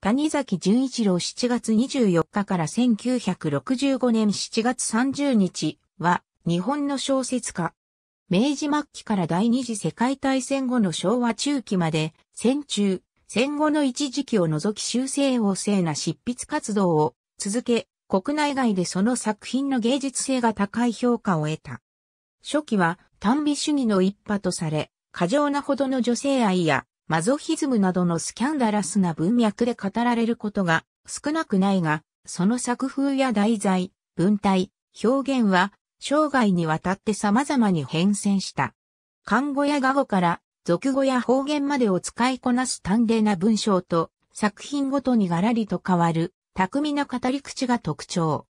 谷崎潤一郎7月24日から1965年7月30日は日本の小説家。明治末期から第二次世界大戦後の昭和中期まで戦中、戦後の一時期を除き修正旺盛な執筆活動を続け、国内外でその作品の芸術性が高い評価を得た。初期は短美主義の一派とされ、過剰なほどの女性愛やマゾヒズムなどのスキャンダラスな文脈で語られることが少なくないが、その作風や題材、文体、表現は生涯にわたって様々に変遷した。漢語や画語から俗語や方言までを使いこなす丹麗な文章と作品ごとにがらりと変わる巧みな語り口が特徴。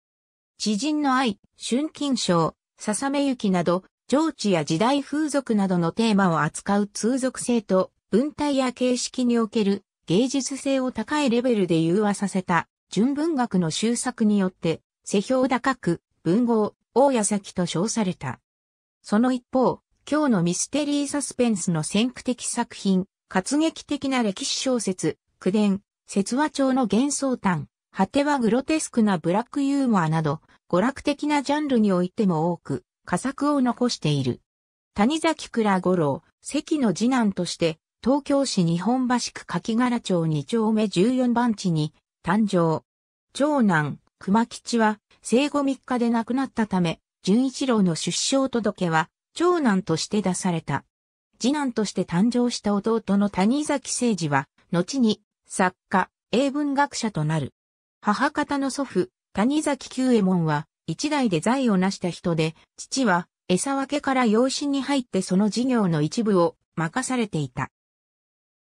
知人の愛、春金賞、笹目行きなど、上智や時代風俗などのテーマを扱う通俗性と文体や形式における芸術性を高いレベルで融和させた純文学の修作によって世評高く文豪、大谷崎と称された。その一方、今日のミステリーサスペンスの先駆的作品、活劇的な歴史小説、苦伝、説話帳の幻想譚、果てはグロテスクなブラックユーモアなど、娯楽的なジャンルにおいても多く、佳作を残している。谷崎倉五郎、関の次男として、東京市日本橋区柿柄町2丁目14番地に誕生。長男、熊吉は生後3日で亡くなったため、純一郎の出生届は長男として出された。次男として誕生した弟の谷崎誠二は、後に作家、英文学者となる。母方の祖父、谷崎久右衛門は、一代で財を成した人で、父は餌分けから養子に入ってその事業の一部を任されていた。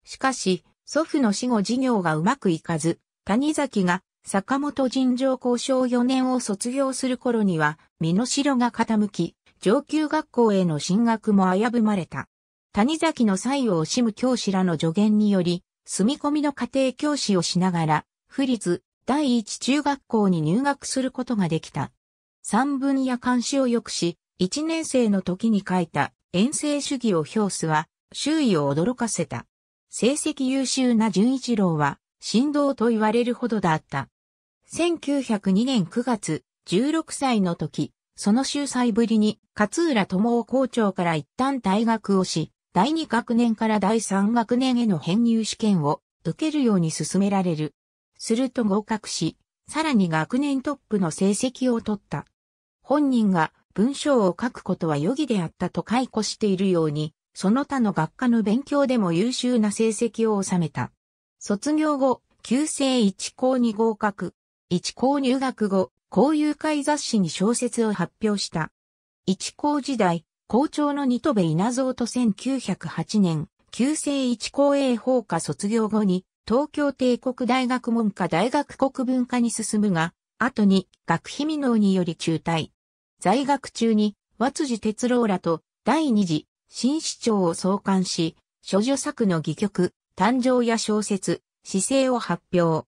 しかし、祖父の死後事業がうまくいかず、谷崎が坂本尋常交渉4年を卒業する頃には、身の代が傾き、上級学校への進学も危ぶまれた。谷崎の才を惜しむ教師らの助言により、住み込みの家庭教師をしながら、府立第一中学校に入学することができた。三文や監視を良くし、一年生の時に書いた遠征主義を表すは、周囲を驚かせた。成績優秀な純一郎は、振動と言われるほどだった。1902年9月、16歳の時、その秀才ぶりに、勝浦智夫校長から一旦退学をし、第2学年から第3学年への編入試験を受けるように進められる。すると合格し、さらに学年トップの成績を取った。本人が文章を書くことは余儀であったと解雇しているように、その他の学科の勉強でも優秀な成績を収めた。卒業後、旧制一校に合格。一校入学後、交友会雑誌に小説を発表した。一校時代、校長の二戸部稲造と1908年、旧制一校営法科卒業後に、東京帝国大学文科大学国文科に進むが、後に学費未納により中退。在学中に、和辻哲郎らと第二次新市長を創刊し、諸女作の戯曲、誕生や小説、姿勢を発表。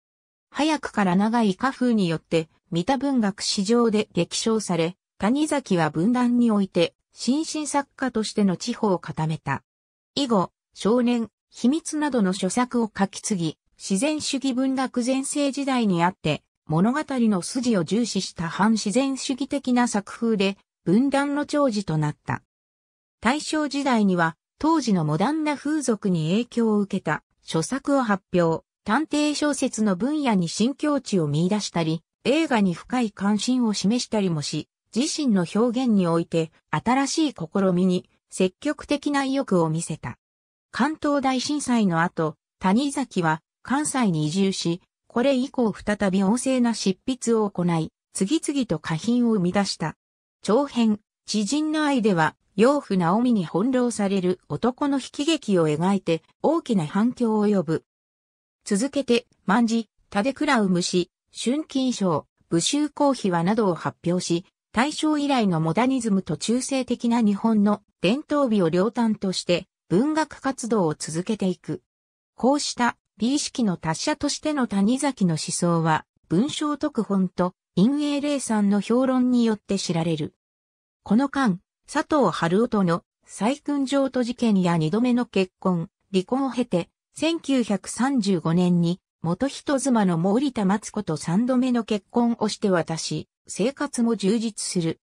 早くから長い家風によって、三田文学史上で激賞され、谷崎は分断において、新進作家としての地方を固めた。以後、少年、秘密などの著作を書き継ぎ、自然主義文学前世時代にあって、物語の筋を重視した反自然主義的な作風で、分断の長寿となった。大正時代には当時のモダンな風俗に影響を受けた著作を発表、探偵小説の分野に新境地を見出したり、映画に深い関心を示したりもし、自身の表現において新しい試みに積極的な意欲を見せた。関東大震災の後、谷崎は関西に移住し、これ以降再び旺盛な執筆を行い、次々と花品を生み出した。長編、知人の愛では養父直美に翻弄される男の悲劇を描いて大きな反響を呼ぶ。続けて、万事、タデクラウ虫、春金賞、武州公費話などを発表し、大正以来のモダニズムと中世的な日本の伝統美を両端として文学活動を続けていく。こうした美意識の達者としての谷崎の思想は文章特本と陰影霊さんの評論によって知られる。この間、佐藤春夫との再訓譲渡事件や二度目の結婚、離婚を経て、1935年に元人妻の森田松子と三度目の結婚をして渡し、生活も充実する。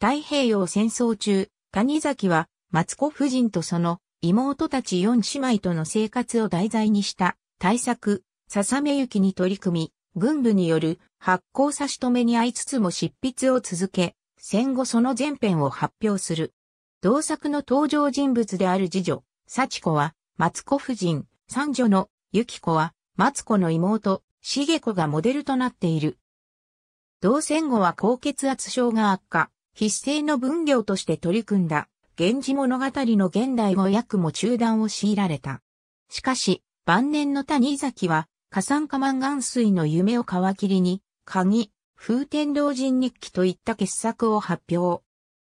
太平洋戦争中、谷崎は松子夫人とその妹たち四姉妹との生活を題材にした対策、笹目行きに取り組み、軍部による発行差し止めに遭いつつも執筆を続け、戦後その前編を発表する。同作の登場人物である次女、幸子は、松子夫人、三女の、由紀子は、松子の妹、重子がモデルとなっている。同戦後は高血圧症が悪化、必正の分業として取り組んだ、源氏物語の現代語訳も中断を強いられた。しかし、晩年の谷崎は、過酸化マンガン水の夢を皮切りに、鍵、風天老人日記といった傑作を発表。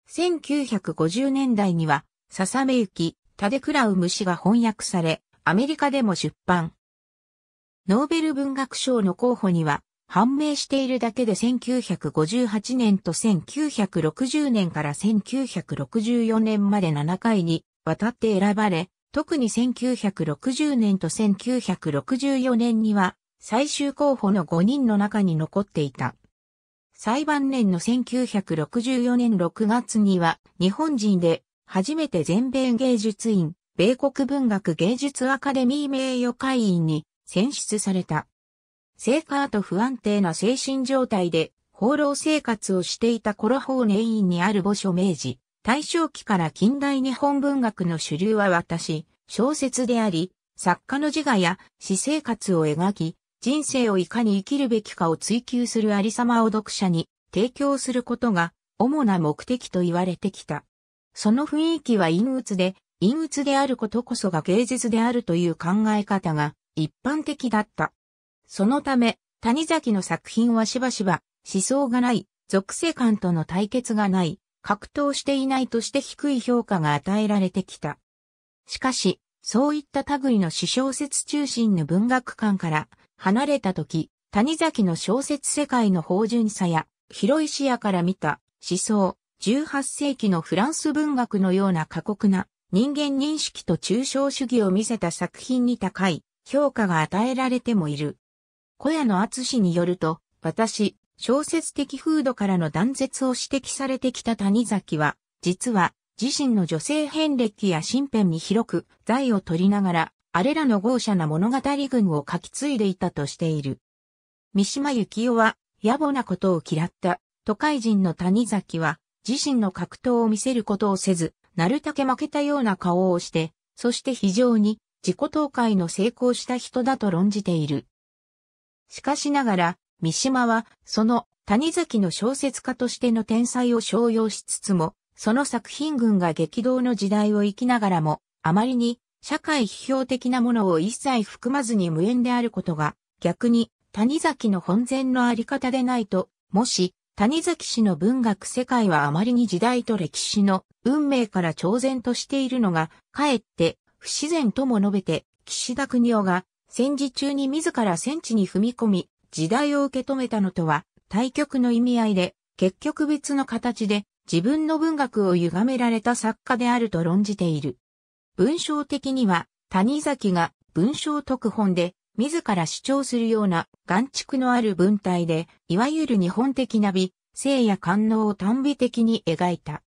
1950年代には、笹目行き、タデクラウ虫が翻訳され、アメリカでも出版。ノーベル文学賞の候補には、判明しているだけで1958年と1960年から1964年まで7回にわたって選ばれ、特に1960年と1964年には最終候補の5人の中に残っていた。最晩年の1964年6月には日本人で初めて全米芸術院、米国文学芸術アカデミー名誉会員に選出された。生活と不安定な精神状態で放浪生活をしていた頃法年院にある墓所明治、大正期から近代日本文学の主流は私、小説であり、作家の自我や私生活を描き、人生をいかに生きるべきかを追求するありさまを読者に提供することが主な目的と言われてきた。その雰囲気は陰鬱で、陰鬱であることこそが芸術であるという考え方が一般的だった。そのため、谷崎の作品はしばしば思想がない、属性感との対決がない、格闘していないとして低い評価が与えられてきた。しかし、そういった類の詩小説中心の文学観から離れたとき、谷崎の小説世界の芳醇さや、広い視野から見た思想、18世紀のフランス文学のような過酷な人間認識と抽象主義を見せた作品に高い評価が与えられてもいる。小屋の厚氏によると、私、小説的風土からの断絶を指摘されてきた谷崎は、実は自身の女性遍歴や身辺に広く財を取りながら、あれらの豪奢な物語群を書き継いでいたとしている。三島由紀夫は、野暮なことを嫌った都会人の谷崎は、自身の格闘を見せることをせず、なるたけ負けたような顔をして、そして非常に自己倒壊の成功した人だと論じている。しかしながら、三島は、その谷崎の小説家としての天才を商用しつつも、その作品群が激動の時代を生きながらも、あまりに社会批評的なものを一切含まずに無縁であることが、逆に谷崎の本然のあり方でないと、もし谷崎氏の文学世界はあまりに時代と歴史の運命から超然としているのが、かえって不自然とも述べて、岸田国夫が戦時中に自ら戦地に踏み込み、時代を受け止めたのとは対極の意味合いで、結局別の形で自分の文学を歪められた作家であると論じている。文章的には、谷崎が文章特本で自ら主張するような眼蓄のある文体で、いわゆる日本的な美、性や官能を単美的に描いた。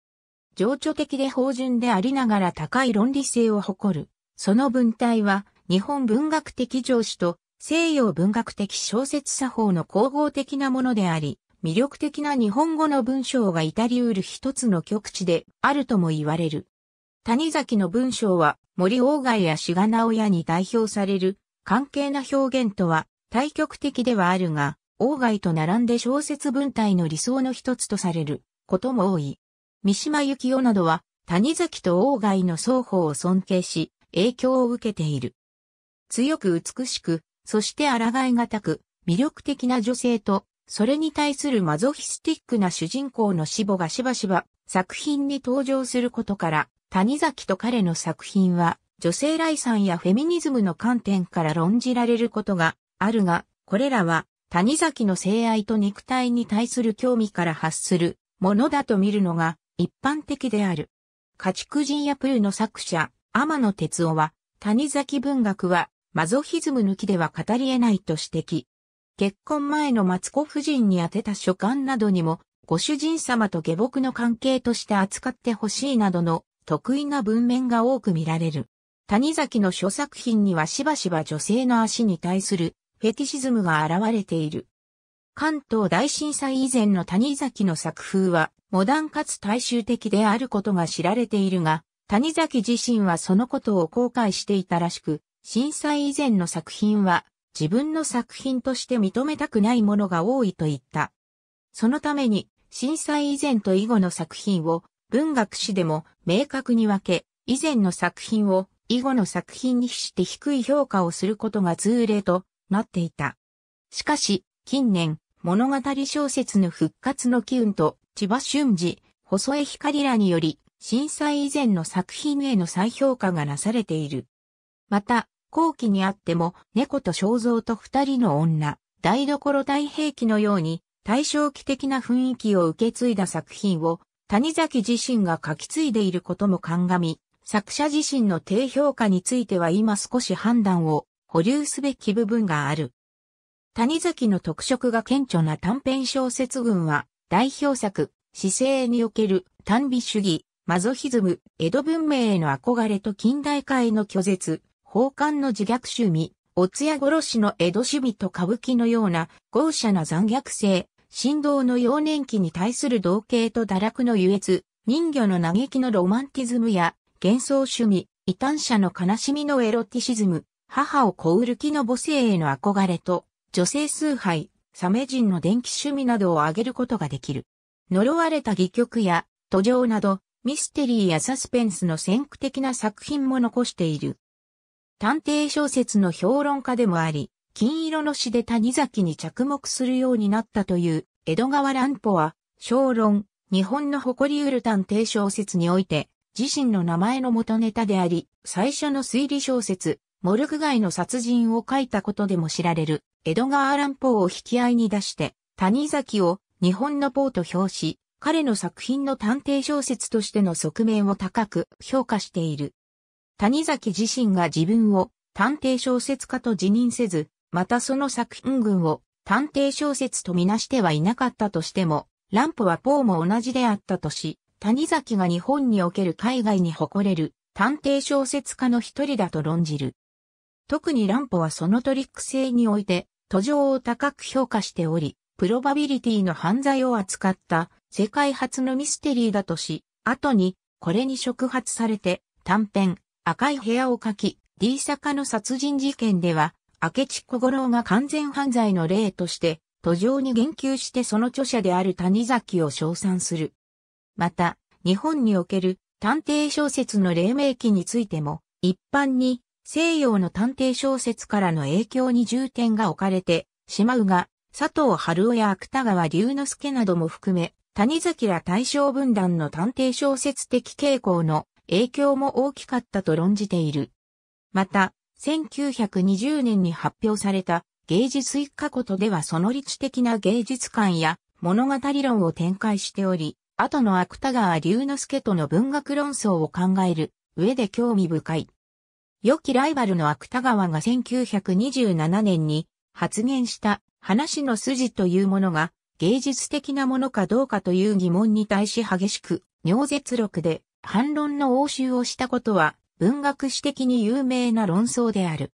情緒的で芳醇でありながら高い論理性を誇る。その文体は日本文学的上司と西洋文学的小説作法の統合的なものであり、魅力的な日本語の文章が至り得る一つの極地であるとも言われる。谷崎の文章は森鴎外や志賀直哉に代表される関係な表現とは対極的ではあるが、鴎外と並んで小説文体の理想の一つとされることも多い。三島由紀夫などは谷崎と鴎外の双方を尊敬し、影響を受けている。強く美しく、そして抗いがたく、魅力的な女性と、それに対するマゾヒスティックな主人公の死母がしばしば作品に登場することから、谷崎と彼の作品は、女性来産やフェミニズムの観点から論じられることがあるが、これらは谷崎の性愛と肉体に対する興味から発するものだと見るのが一般的である。家畜人やプーの作者、天野哲夫は、谷崎文学は、マゾヒズム抜きでは語り得ないと指摘。結婚前のマツコ夫人に宛てた書簡などにも、ご主人様と下僕の関係として扱ってほしいなどの得意な文面が多く見られる。谷崎の書作品にはしばしば女性の足に対するフェティシズムが現れている。関東大震災以前の谷崎の作風は、モダンかつ大衆的であることが知られているが、谷崎自身はそのことを後悔していたらしく、震災以前の作品は自分の作品として認めたくないものが多いと言った。そのために震災以前と以後の作品を文学史でも明確に分け、以前の作品を以後の作品にして低い評価をすることが通例となっていた。しかし、近年、物語小説の復活の機運と千葉俊二、細江光らにより、震災以前の作品への再評価がなされている。また、後期にあっても、猫と肖像と二人の女、台所大兵器のように、対照期的な雰囲気を受け継いだ作品を、谷崎自身が書き継いでいることも鑑み、作者自身の低評価については今少し判断を保留すべき部分がある。谷崎の特色が顕著な短編小説群は、代表作、姿勢における短美主義、マゾヒズム、江戸文明への憧れと近代化への拒絶、宝冠の自虐趣味、おつや殺しの江戸趣味と歌舞伎のような豪奢な残虐性、振動の幼年期に対する同型と堕落の優越、人魚の嘆きのロマンティズムや幻想趣味、異端者の悲しみのエロティシズム、母を小売る気の母性への憧れと、女性崇拝、サメ人の電気趣味などを挙げることができる。呪われた戯曲や途上など、ミステリーやサスペンスの先駆的な作品も残している。探偵小説の評論家でもあり、金色の詩で谷崎に着目するようになったという江戸川乱歩は、小論、日本の誇りうる探偵小説において、自身の名前の元ネタであり、最初の推理小説、モルグ街の殺人を書いたことでも知られる、江戸川乱歩を引き合いに出して、谷崎を日本のポーと評し、彼の作品の探偵小説としての側面を高く評価している。谷崎自身が自分を探偵小説家と自認せず、またその作品群を探偵小説とみなしてはいなかったとしても、乱歩はポーも同じであったとし、谷崎が日本における海外に誇れる探偵小説家の一人だと論じる。特に乱歩はそのトリック性において、途上を高く評価しており、プロバビリティの犯罪を扱った世界初のミステリーだとし、後にこれに触発されて短編赤い部屋を書き、D 坂の殺人事件では、明智小五郎が完全犯罪の例として、途上に言及してその著者である谷崎を称賛する。また、日本における探偵小説の黎明期についても、一般に西洋の探偵小説からの影響に重点が置かれてしまうが、佐藤春夫や芥川龍之介なども含め、谷崎ら大正分断の探偵小説的傾向の影響も大きかったと論じている。また、1920年に発表された芸術一過ことではその理知的な芸術観や物語論を展開しており、後の芥川龍之介との文学論争を考える上で興味深い。良きライバルの芥川が1927年に発言した話の筋というものが芸術的なものかどうかという疑問に対し激しく、尿絶録で反論の応酬をしたことは文学史的に有名な論争である。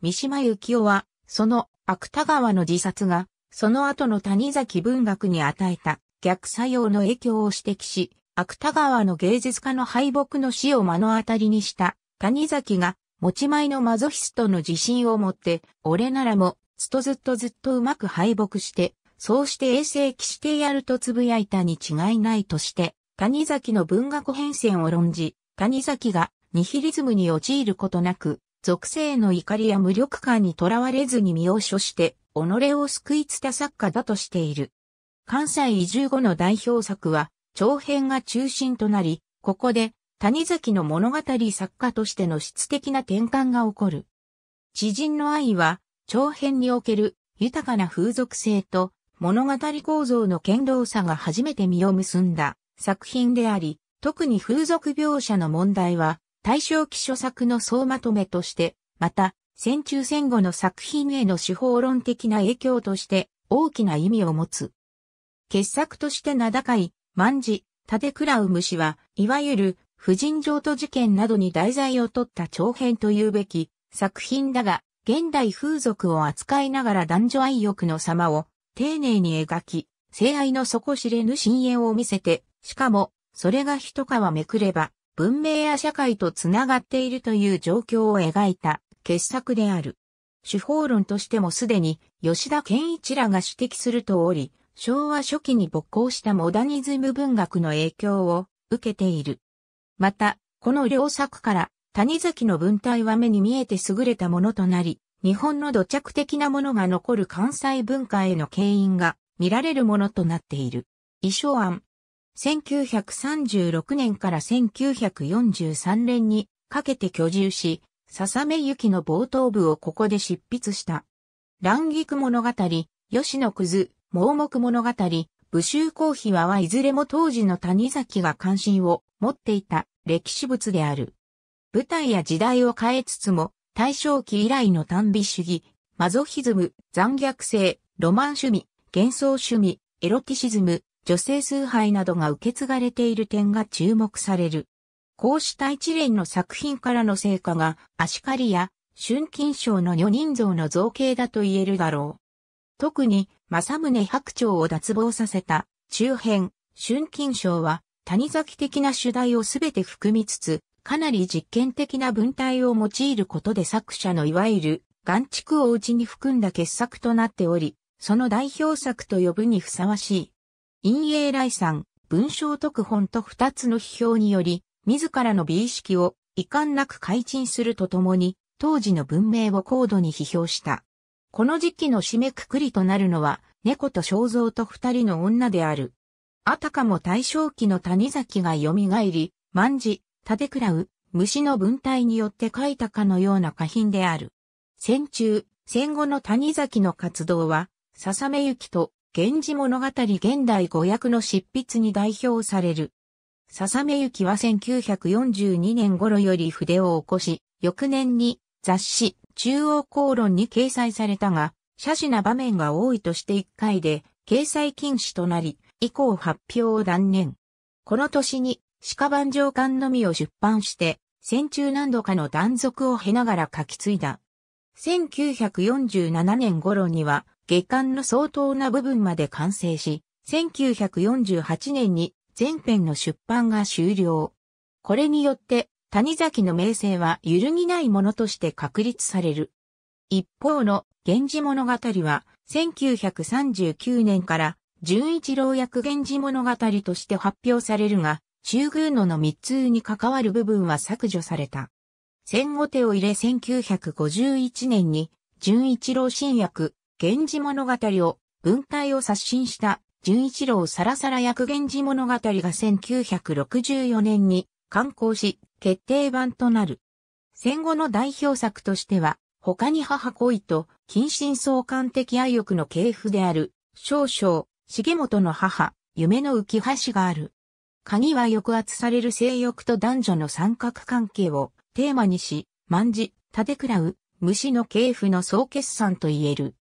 三島由紀夫は、その芥川の自殺が、その後の谷崎文学に与えた逆作用の影響を指摘し、芥川の芸術家の敗北の死を目の当たりにした谷崎が持ち前のマゾヒストの自信を持って、俺ならもずっとずっとずっとうまく敗北して、そうして衛生期してやるとつぶやいたに違いないとして、谷崎の文学変遷を論じ、谷崎がニヒリズムに陥ることなく、属性の怒りや無力感にとらわれずに身を処して、己を救いつた作家だとしている。関西移住後の代表作は、長編が中心となり、ここで谷崎の物語作家としての質的な転換が起こる。知人の愛は、長編における豊かな風俗性と物語構造の堅牢さが初めて実を結んだ作品であり、特に風俗描写の問題は大正期書作の総まとめとして、また戦中戦後の作品への手法論的な影響として大きな意味を持つ。傑作として名高い、万事、立倉う虫は、いわゆる、婦人譲渡事件などに題材を取った長編というべき作品だが、現代風俗を扱いながら男女愛欲の様を丁寧に描き、性愛の底知れぬ深淵を見せて、しかも、それが一皮めくれば、文明や社会とつながっているという状況を描いた傑作である。手法論としてもすでに吉田健一らが指摘するとおり、昭和初期に勃興したモダニズム文学の影響を受けている。また、この両作から谷崎の文体は目に見えて優れたものとなり、日本の土着的なものが残る関西文化への牽引が見られるものとなっている。衣装案。1936年から1943年にかけて居住し、笹目行きの冒頭部をここで執筆した。乱菊物語、吉野くず、盲目物語、武州公妃ははいずれも当時の谷崎が関心を持っていた歴史物である。舞台や時代を変えつつも、大正期以来の短美主義、マゾヒズム、残虐性、ロマン趣味、幻想趣味、エロティシズム、女性崇拝などが受け継がれている点が注目される。こうした一連の作品からの成果が、足刈や春金賞の女人像の造形だと言えるだろう。特に、正宗白鳥を脱帽させた、中編、春金賞は、谷崎的な主題をすべて含みつつ、かなり実験的な文体を用いることで作者のいわゆる、眼畜を内に含んだ傑作となっており、その代表作と呼ぶにふさわしい。陰影来産、文章特本と二つの批評により、自らの美意識を遺憾なく改陳するとともに、当時の文明を高度に批評した。この時期の締めくくりとなるのは、猫と肖像と二人の女である。あたかも大正期の谷崎が蘇り、万事、立倉う、虫の文体によって書いたかのような花品である。戦中、戦後の谷崎の活動は、笹目行きと源氏物語現代語訳の執筆に代表される。笹目行は1942年頃より筆を起こし、翌年に雑誌中央公論に掲載されたが、写真な場面が多いとして1回で掲載禁止となり、以降発表を断念。この年に鹿番上巻のみを出版して、戦中何度かの断続を経ながら書き継いだ。1947年頃には下巻の相当な部分まで完成し、1948年に全編の出版が終了。これによって谷崎の名声は揺るぎないものとして確立される。一方の源氏物語は1939年から純一郎役源氏物語として発表されるが、中宮のの密通に関わる部分は削除された。戦後手を入れ1951年に純一郎新役源氏物語を文体を刷新した純一郎サラサラ役源氏物語が1964年に刊行し決定版となる。戦後の代表作としては他に母恋と近親相関的愛欲の系譜である少々重本の母夢の浮橋がある。鍵は抑圧される性欲と男女の三角関係をテーマにし、万事、立倉う、虫の系譜の総決算と言える。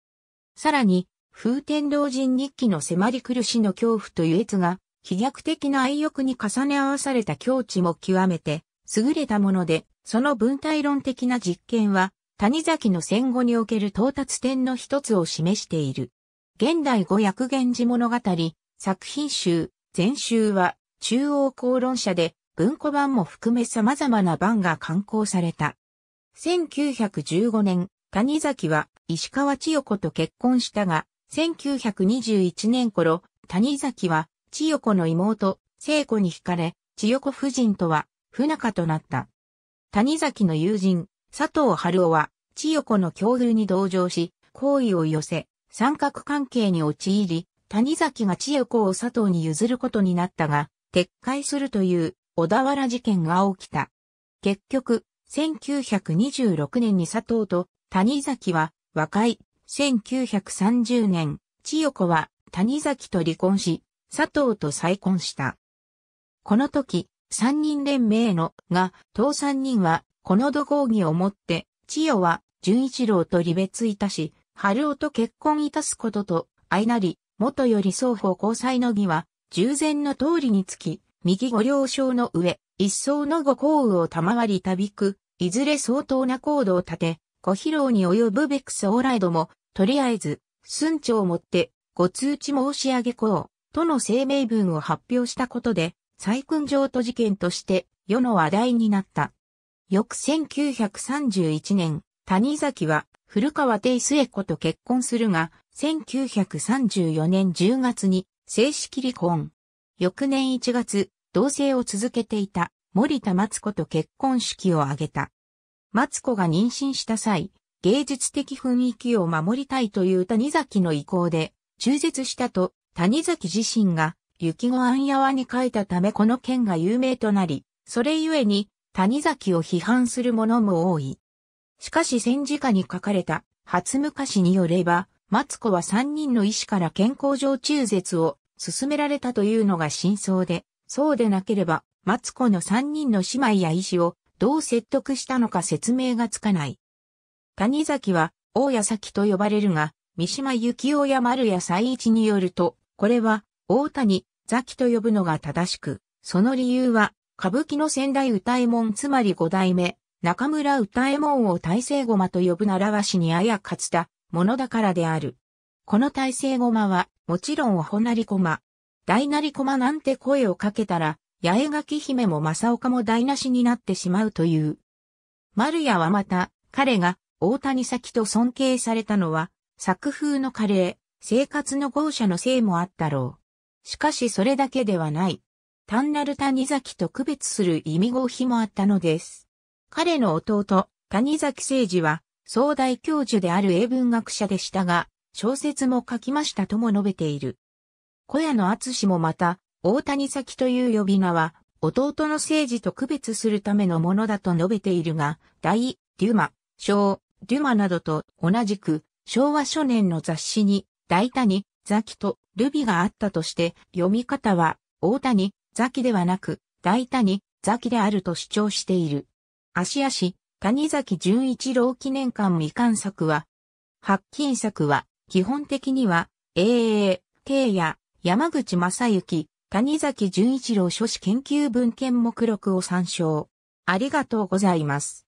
さらに、風天老人日記の迫り苦しの恐怖という越が、飛躍的な愛欲に重ね合わされた境地も極めて優れたもので、その文体論的な実験は、谷崎の戦後における到達点の一つを示している。現代語訳源氏物語、作品集、全集は、中央公論社で文庫版も含め様々な版が刊行された。1915年、谷崎は石川千代子と結婚したが、1921年頃、谷崎は千代子の妹、聖子に惹かれ、千代子夫人とは不仲となった。谷崎の友人、佐藤春夫は、千代子の境遇に同情し、好意を寄せ、三角関係に陥り、谷崎が千代子を佐藤に譲ることになったが、撤回するという小田原事件が起きた。結局、1926年に佐藤と谷崎は和解。1930年、千代子は谷崎と離婚し、佐藤と再婚した。この時、三人連盟のが、当三人は、この土合議をもって、千代は純一郎と離別いたし、春夫と結婚いたすことと相なり、元より双方交際の儀は、従前の通りにつき、右ご了承の上、一層のご幸雨を賜りたびく、いずれ相当な行動を立て、ご披露に及ぶべく将来ども、とりあえず、寸長をもって、ご通知申し上げこう、との声明文を発表したことで、再訓上都事件として世の話題になった。翌1931年、谷崎は古川定末子と結婚するが、1934年10月に正式離婚。翌年1月、同棲を続けていた森田松子と結婚式を挙げた。松子が妊娠した際、芸術的雰囲気を守りたいという谷崎の意向で、中絶したと谷崎自身が雪子暗夜に書いたためこの件が有名となり、それゆえに谷崎を批判する者も多い。しかし戦時下に書かれた初昔によれば、マツコは三人の医師から健康上中絶を進められたというのが真相で、そうでなければ、マツコの三人の姉妹や医師をどう説得したのか説明がつかない。谷崎は、大谷崎と呼ばれるが、三島幸夫や丸谷斎一によると、これは、大谷、ザキと呼ぶのが正しく、その理由は、歌舞伎の先代歌右衛門つまり五代目、中村歌右衛門を大聖駒と呼ぶ習わしにあやかつたものだからである。この大聖駒は、もちろんおほなり駒。大なり駒なんて声をかけたら、八重垣姫も正岡も台無しになってしまうという。丸屋はまた、彼が大谷咲と尊敬されたのは、作風の華麗、生活の豪奢のせいもあったろう。しかしそれだけではない。単なる谷崎と区別する意味合否もあったのです。彼の弟、谷崎誠二は、総大教授である英文学者でしたが、小説も書きましたとも述べている。小屋の厚もまた、大谷崎という呼び名は、弟の政治と区別するためのものだと述べているが、大、デュマ、小、デュマなどと同じく、昭和初年の雑誌に、大谷、ザキとルビがあったとして読み方は大谷、ザキではなく大谷、ザキであると主張している。足足、谷崎潤一郎記念館未完作は、発金作は基本的には AA、K や山口正幸、谷崎潤一郎書士研究文献目録を参照。ありがとうございます。